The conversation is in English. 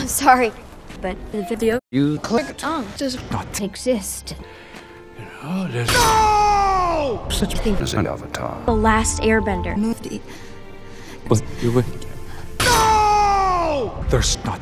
I'm sorry, but the video You clicked on oh. does not exist. oh, there's no such thing as an avatar. The Last Airbender. Moved. Well, you No! There's not